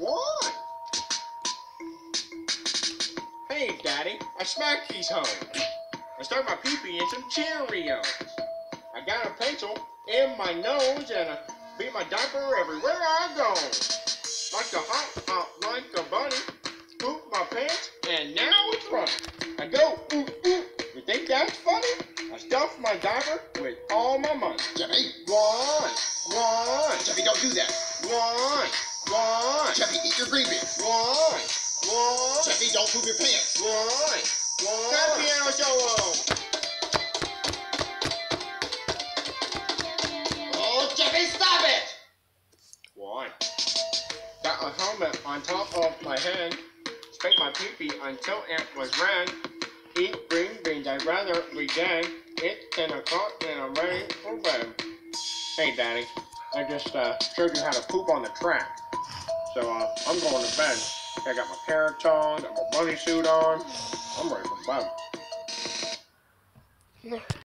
What? Hey, Daddy, I smacked these home. I stuck my pee-pee in some Cheerios. I got a pencil in my nose and I beat my diaper everywhere I go. Like a hot, hot, like a bunny. Poop my pants and now it's running. I go, ooh, ooh. You think that's funny? I stuff my diaper with all my money. Jimmy! One! One! Jimmy, don't do that! One! One, Jeffy, eat your green beans. one, one, Jeffy, don't poop your pants. one, one. That piano solo. Oh, Jeffy, stop it! One. Got a helmet on top of my head. Spank my pee-pee until it was red. Eat green beans, I'd rather be dead. It's 10 o'clock and I'm ready for bed. Hey, Daddy. I just uh, showed you how to poop on the track. So uh, I'm going to bed. I got my carrots on, got my bunny suit on. I'm ready for bed.